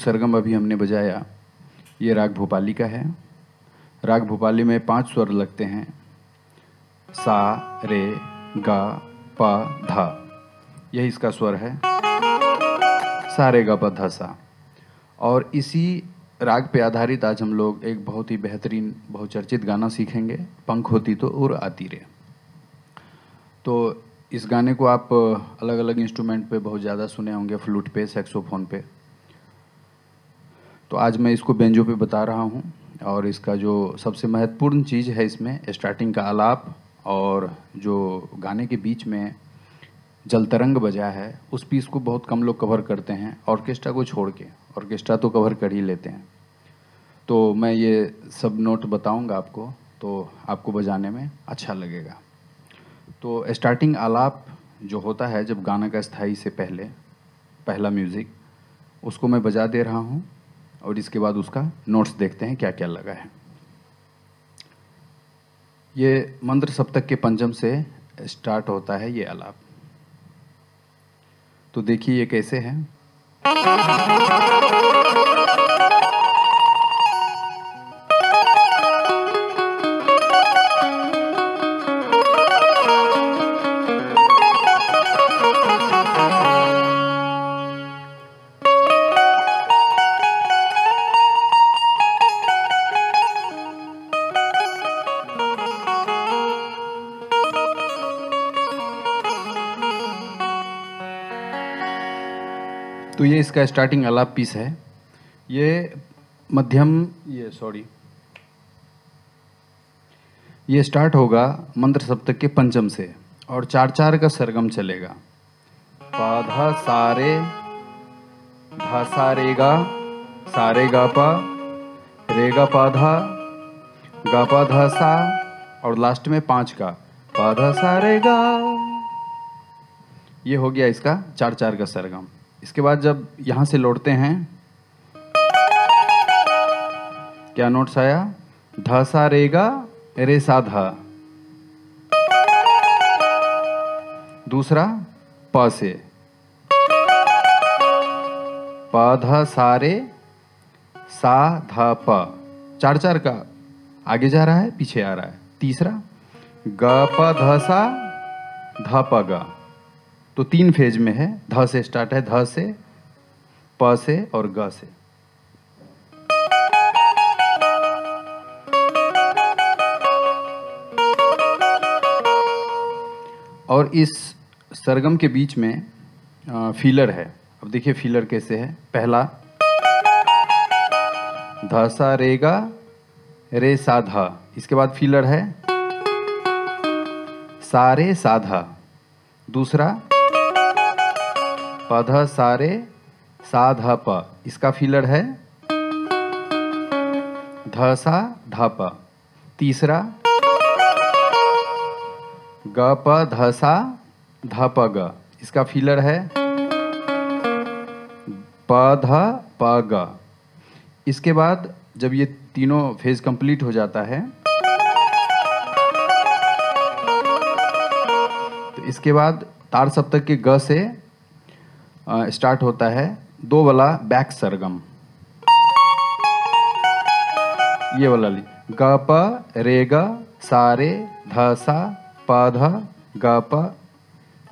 सरगम अभी हमने बजाया। ये राग भोपाली का है। राग भोपाली में पाँच स्वर लगते हैं। सा, रे, गा, पा, धा। यही इसका स्वर है। सा, रे, गा, पा, धा, सा। और इसी राग पे आधारित आज हम लोग एक बहुत ही बेहतरीन बहुचर्चित गाना सीखेंगे। पंख होती तो उर आती रे। तो इस गाने को आप अलग अलग इंस्ट्रूमेंट पे बहुत ज़्यादा सुने होंगे, फ्लूट पे, सेक्सोफोन पे। तो आज मैं इसको बेंजो पे बता रहा हूँ और इसका जो सबसे महत्वपूर्ण चीज़ है इसमें स्टार्टिंग का आलाप और जो गाने के बीच में जल तरंग बजा है, उस पीस को बहुत कम लोग कवर करते हैं ऑर्केस्ट्रा को छोड़ के ऑर्केस्ट्रा तो कवर कर ही लेते हैं। तो मैं ये सब नोट बताऊँगा आपको तो आपको बजाने में अच्छा लगेगा। तो स्टार्टिंग आलाप जो होता है, जब गाना का स्थायी से पहले, पहला म्यूज़िक उसको मैं बजा दे रहा हूँ। और इसके बाद उसका नोट्स देखते हैं क्या क्या लगा है। ये मंत्र सप्तक के पंचम से स्टार्ट होता है ये आलाप तो देखिए ये कैसे है। इसका स्टार्टिंग आलाप पीस है। ये मध्यम, ये सॉरी ये स्टार्ट होगा मंत्र सप्तक के पंचम से और चार चार का सरगम चलेगा। पाधा सारे, धा सारेगा सारे गा पा, रेगा पाधा, गा पा धा सा और लास्ट में पाँच का। पाधा सारे गा ये हो गया इसका चार चार का सरगम। इसके बाद जब यहाँ से लौटते हैं, क्या नोट्स आया? ध सा रेगा रे सा धा। दूसरा, प से। प ध सा रे, सा ध प। चार चार का। आगे जा रहा है, पीछे आ रहा है। तीसरा, ग प ध सा, ध प ग। तो तीन फ़ेज़ में है, ध से स्टार्ट है, ध से, प से और ग से। और इस सरगम के बीच में फीलर है। अब देखिए फीलर कैसे है। पहला, ध रेगा रे सा धा। इसके बाद फीलर है सारे साधा दूसरा पध सारे साध प। इसका फीलर है। ध सा ध प। तीसरा, ग प ध सा ध प ग। इसका फीलर है। प ध प ग। इसके बाद जब ये तीनों फ़ेज़ कंप्लीट हो जाता है तो इसके बाद तार सप्तक के ग से स्टार्ट होता है दो वाला बैक सरगम। ये वाला ली। ग, प, रे, ग, सा, रे, ध, सा, प, ध, ग, प,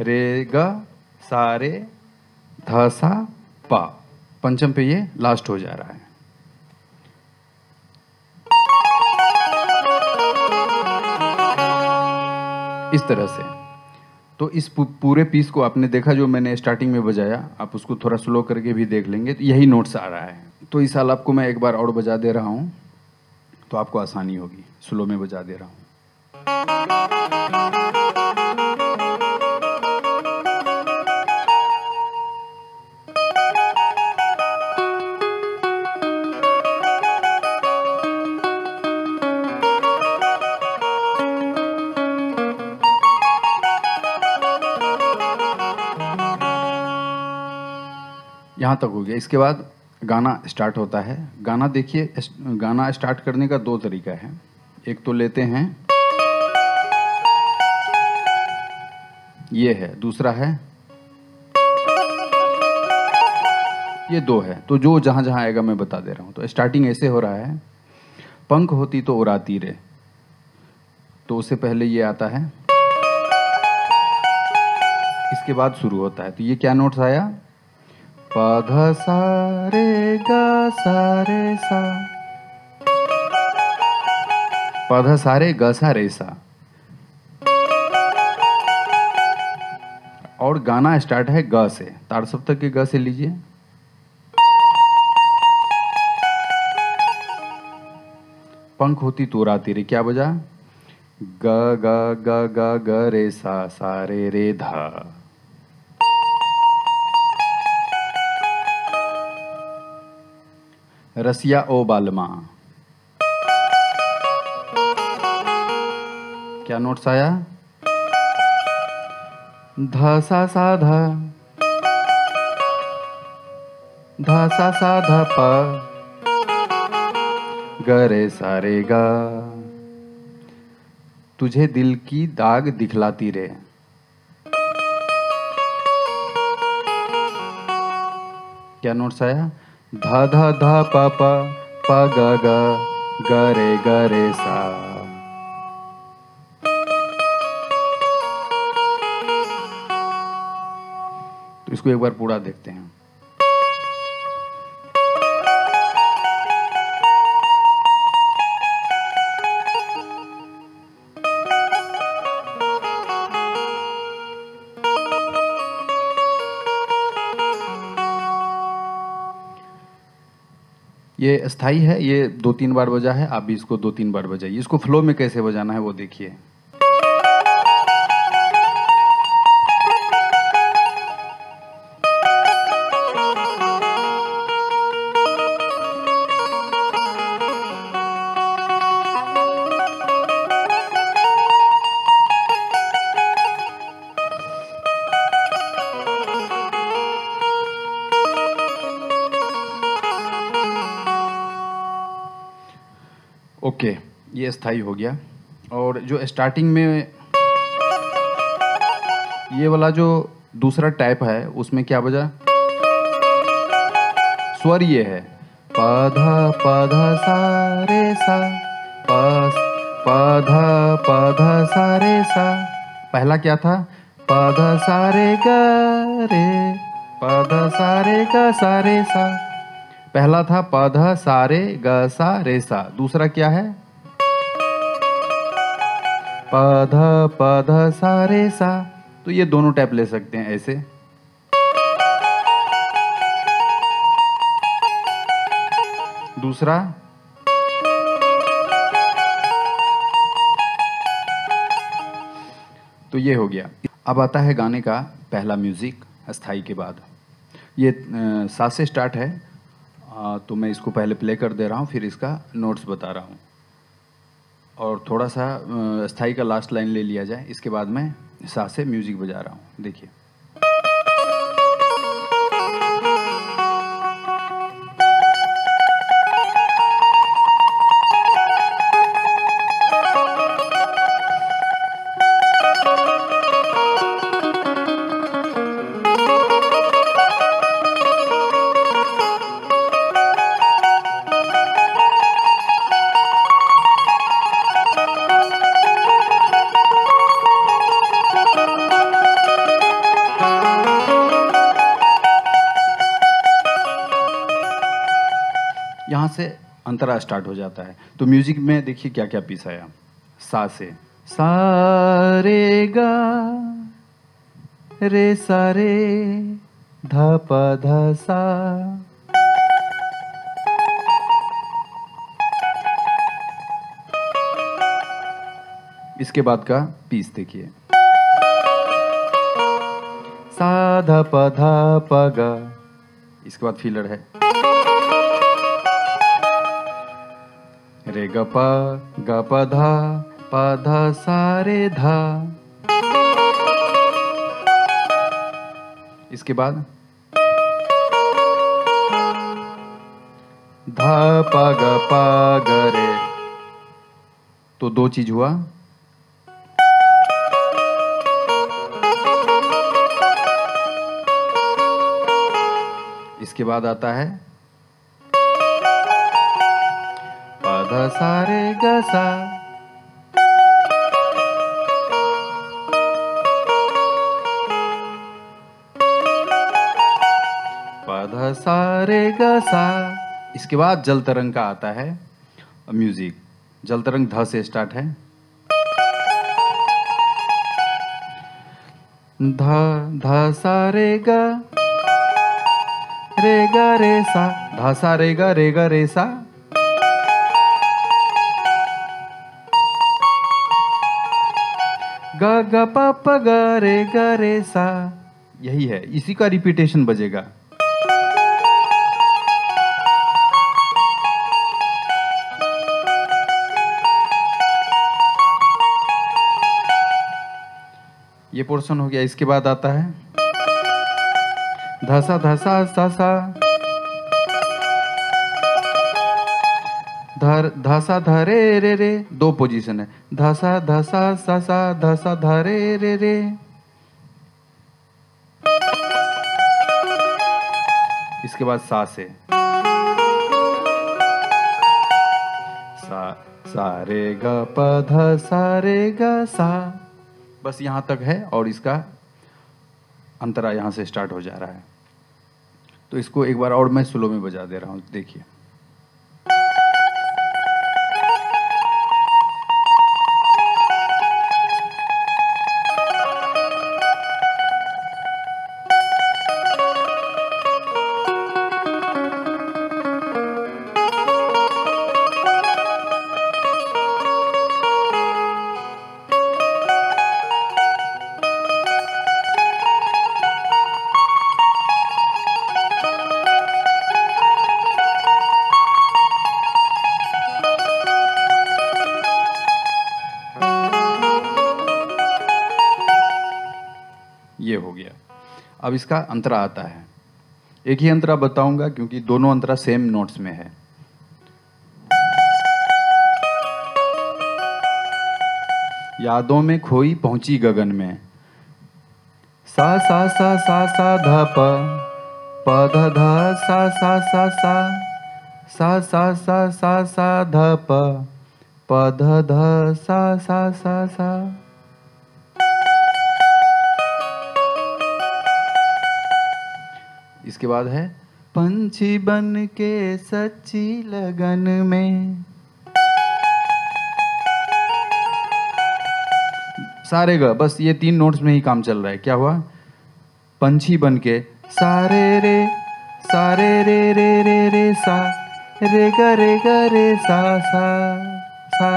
रे, ग, सा, रे, ध, सा, प। पंचम पे ये लास्ट हो जा रहा है। इस तरह से। तो इस पूरे पीस को आपने देखा जो मैंने स्टार्टिंग में बजाया, आप उसको थोड़ा स्लो करके भी देख लेंगे तो यही नोट्स आ रहा है। तो इस साल आपको मैं एक बार और बजा दे रहा हूँ तो आपको आसानी होगी स्लो में बजा दे रहा हूँ। यहाँ तक हो गया। इसके बाद गाना स्टार्ट होता है। गाना देखिए गाना स्टार्ट करने का दो तरीका है। एक तो लेते हैं। ये है। दूसरा है। ये दो है। तो जो जहाँ जहाँ आएगा मैं बता दे रहा हूँ। तो स्टार्टिंग ऐसे हो रहा है। पंख होती तो उड़ाती रे। तो उससे पहले ये आता है। इसके बाद शुरू होता है। तो ये क्या नोट्स आया? पध सा रे गा सारे सा। पध सारे ग सा रे सा। और गाना स्टार्ट है ग से। तार सप्तक के ग से लीजिए। पंख होती तो राती रे, क्या बजा? ग ग ग ग, रे, सा सा, रे रे, धा। रसिया ओ बालमा। क्या नोट्स आया? ध सा सा ध। ध सा सा ध प। ग रे सा रे गा। तुझे दिल की दाग दिखलाती रे। क्या नोट्स आया? ध धा धा पा पा पा गा गा गा रे सा। तो इसको एक बार पूरा देखते हैं। ये स्थायी है, ये दो तीन बार बजा है, आप भी इसको दो तीन बार बजाइए। इसको फ्लो में कैसे बजाना है वो देखिए। ये स्थायी हो गया। और जो स्टार्टिंग में ये वाला जो दूसरा टाइप है, उसमें क्या बजा? स्वर ये है। पधा पधा, सा, रे, सा। पस, पधा पधा, सा, रे, सा। पहला क्या था? पधा, सा, रे, ग, रे। पधा, सा, रे, ग, सा सा। पहला था पध सारे ग, सा, रे, सा। दूसरा क्या है? पध पध सा रे सा। तो ये दोनों टैप ले सकते हैं ऐसे। दूसरा। तो ये हो गया। अब आता है गाने का पहला म्यूज़िक, अस्थाई के बाद। ये सा से स्टार्ट है। तो मैं इसको पहले प्ले कर दे रहा हूँ, फिर इसका नोट्स बता रहा हूँ। और थोड़ा सा स्थायी का लास्ट लाइन ले लिया जाए। इसके बाद मैं सा से म्यूज़िक बजा रहा हूँ। देखिए। यहाँ से अंतरा स्टार्ट हो जाता है। तो म्यूज़िक में देखिए क्या क्या पीस आया। सा से। सा रे गा। रे सा रे। ध प ध सा। इसके बाद का पीस देखिए। सा ध प ध प ग। इसके बाद फीलर है। रे ग प ग प ध प ध सा रे ध। इसके बाद? ध, प, ग प, ग, रे। तो दो चीज़ हुआ। इसके बाद आता है पध सारे ग सा ग सा इसके बाद जल तरंग का आता है, म्यूज़िक। जल तरंग ध से स्टार्ट है। ध ध सा, रे, ग। रे ग, रे, सा। ध सा, रे, ग रे ग, रे, सा। ग ग प प ग रे ग रे सा। यही है, इसी का रिपीटेशन बजेगा। ये पोर्शन हो गया, इसके बाद आता है। धसा धसा सा। धर, धसा धरे रे रे, दो पोजीशन है। धसा धसा सा सा धसा धरे रे रे। इसके बाद सा से। सा सा रे ग ध, सा रे ग, सा। बस यहाँ तक है और इसका अंतरा यहाँ से स्टार्ट हो जा रहा है। तो इसको एक बार और मैं स्लो में बजा दे रहा हूँ, देखिए। अब इसका अंतरा आता है एक ही अंतरा बताऊँगा क्योंकि दोनों अंतरा सेम नोट्स में है यादों में खोई पहुँची गगन में सा सा सा सा सा ध प प ध ध सा सा सा सा सा सा सा सा सा ध प प ध ध सा सा सा सा इसके बाद है? पंछी बन के सच्ची लगन में। सारे ग बस ये तीन नोट्स में ही काम चल रहा है। क्या हुआ? पंछी बन के सारे रे सारे रे रे रे रे सा रे ग रे ग रे सा सा सा।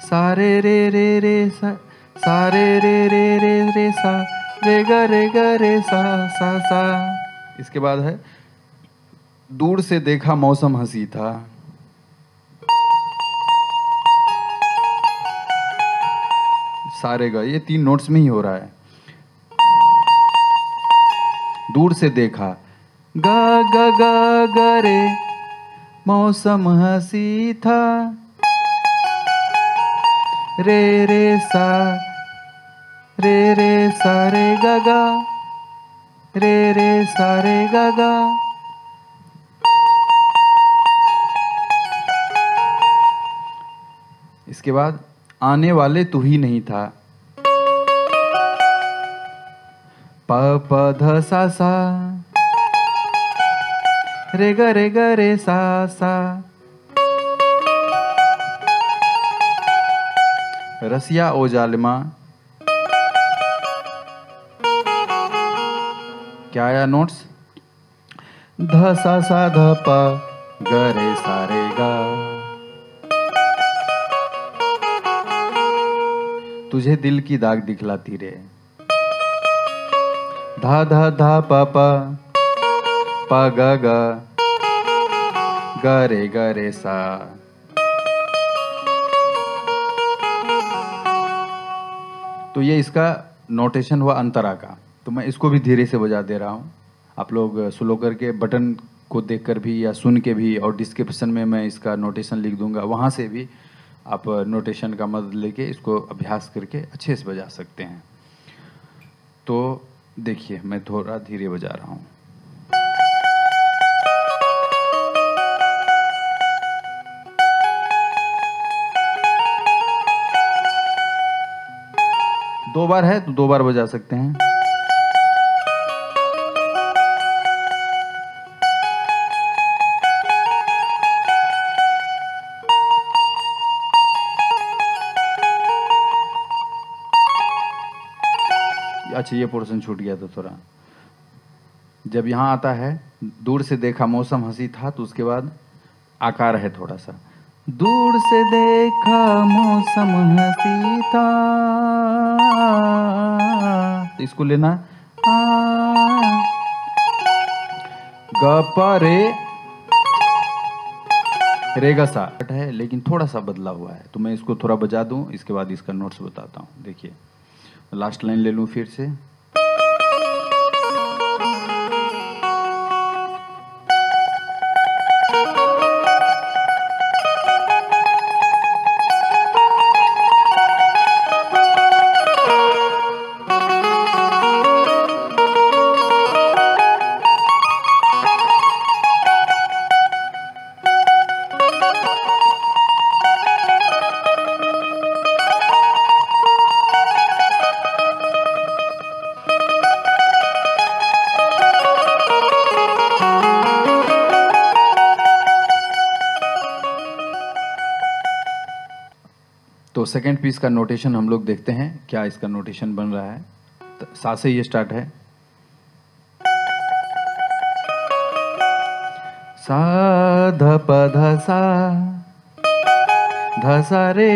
सारे रे रे रे सा सारे रे रे रे रे सा, रे, ग रे ग, रे, सा सा सा। इसके बाद है, दूर से देखा मौसम हँसी था। सारे ग, ये तीन नोट्स में ही हो रहा है। दूर से देखा, ग ग ग ग, रे, मौसम हँसी था। रे रे, सा रे रे सा रे गा गा रे रे सा रे गा गा इसके बाद आने वाले तू ही नहीं था। प प, ध, सा सा। रे ग रे ग, रे, सा सा। रसिया ओ जालिमा क्या आया नोट्स ध सा सा ध प, ग रे सा रे गा। तुझे दिल की दाग दिखलाती रे। धा धा धा प प प ग ग ग रे ग रे सा। तो ये इसका नोटेशन हुआ अंतरा का। तो मैं इसको भी धीरे से बजा दे रहा हूँ। आप लोग स्लो करके बटन को देखकर भी या सुन के भी और डिस्क्रिप्शन में मैं इसका नोटेशन लिख दूँगा। वहाँ से भी आप नोटेशन का मदद लेके इसको अभ्यास करके अच्छे से बजा सकते हैं। तो देखिए, मैं थोड़ा धीरे बजा रहा हूँ। दो बार है तो दो बार बजा सकते हैं। अच्छा ये पोर्शन छूट गया था थोड़ा। जब यहाँ आता है, दूर से देखा मौसम हँसी था तो उसके बाद आकार है थोड़ा सा दूर से देखा मौसम हँसी था। तो इसको लेना रे रेगा सा। है, लेकिन थोड़ा सा बदला हुआ है। तो मैं इसको थोड़ा बजा दूँ, इसके बाद इसका नोट्स बताता हूँ। देखिए। लास्ट लाइन ले लूँ फिर से। तो सेकेंड पीस का नोटेशन हम लोग देखते हैं, क्या इसका नोटेशन बन रहा है। तो सा से ये स्टार्ट है। सा, ध, प, ध, सा ध, सा, रे।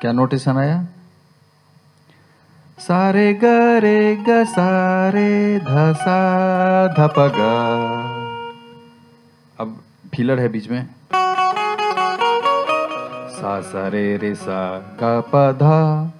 क्या नोटेशन आया? सारे ग ग सारे ध, सा ग। फिलर है बीच में। सा सा, रे रे, सा गा प, धा।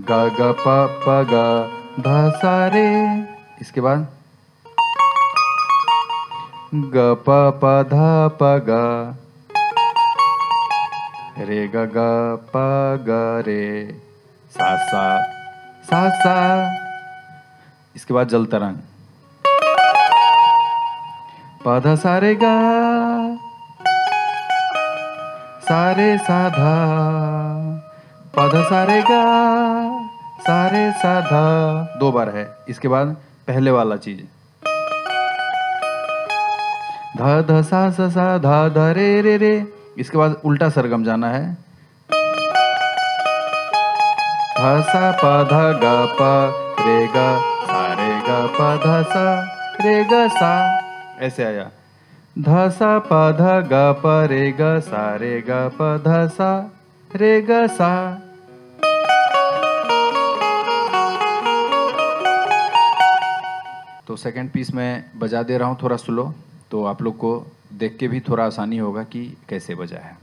गा गा, प प, गा, धा, सा, रे। इसके बाद? ग, प प, धा, प, गा। रे, ग ग, प, ग, रे। सा सा सा सा। इसके बाद जल तरंग। पध सारे गा सारे साधा। पध सारे गा सारे साधा। दो बार है। इसके बाद पहले वाला चीज़। ध ध, सा सा सा, ध ध, रे रे रे। इसके बाद उल्टा सरगम जाना है। ध, सा, प, ध, ग, प, रे, ग, सा, रे, ग, प, ध, सा, रे, ग, सा। ऐसे आया। ध सा प ध ग प रे ग सा रे ग प ध सा रे ग सा। तो सेकंड पीस में बजा दे रहा हूँ थोड़ा स्लो तो आप लोग को देख के भी थोड़ा आसानी होगा कि कैसे बजा है।